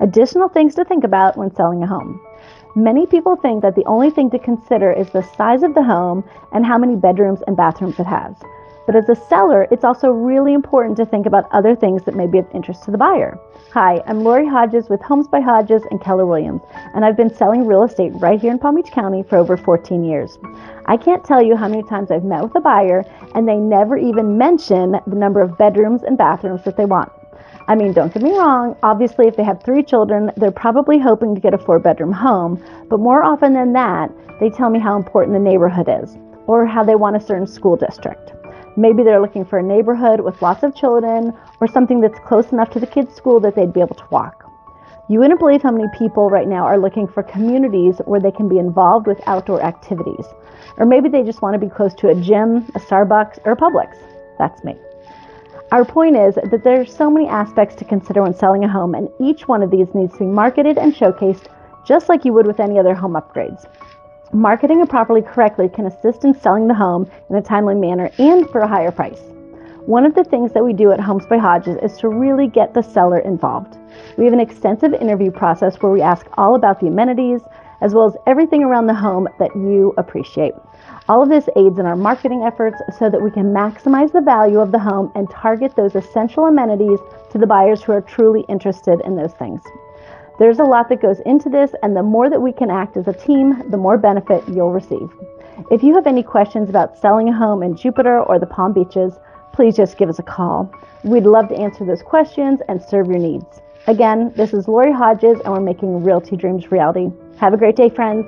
Additional things to think about when selling a home. Many people think that the only thing to consider is the size of the home and how many bedrooms and bathrooms it has. But as a seller, it's also really important to think about other things that may be of interest to the buyer. Hi, I'm Laurie Hodges with Homes by Hodges and Keller Williams, and I've been selling real estate right here in Palm Beach County for over 14 years. I can't tell you how many times I've met with a buyer and they never even mention the number of bedrooms and bathrooms that they want. I mean, don't get me wrong, obviously, if they have three children, they're probably hoping to get a four bedroom home, but more often than that, they tell me how important the neighborhood is or how they want a certain school district. Maybe they're looking for a neighborhood with lots of children or something that's close enough to the kids' school that they'd be able to walk. You wouldn't believe how many people right now are looking for communities where they can be involved with outdoor activities. Or maybe they just want to be close to a gym, a Starbucks, or a Publix. That's me. Our point is that there are so many aspects to consider when selling a home, and each one of these needs to be marketed and showcased just like you would with any other home upgrades. Marketing it properly correctly can assist in selling the home in a timely manner and for a higher price. One of the things that we do at Homes by Hodges is to really get the seller involved. We have an extensive interview process where we ask all about the amenities as well as everything around the home that you appreciate. All of this aids in our marketing efforts so that we can maximize the value of the home and target those essential amenities to the buyers who are truly interested in those things. There's a lot that goes into this, and the more that we can act as a team, the more benefit you'll receive. If you have any questions about selling a home in Jupiter or the Palm Beaches, please just give us a call. We'd love to answer those questions and serve your needs. Again, this is Laurie Hodges, and we're making Realty Dreams reality. Have a great day, friends.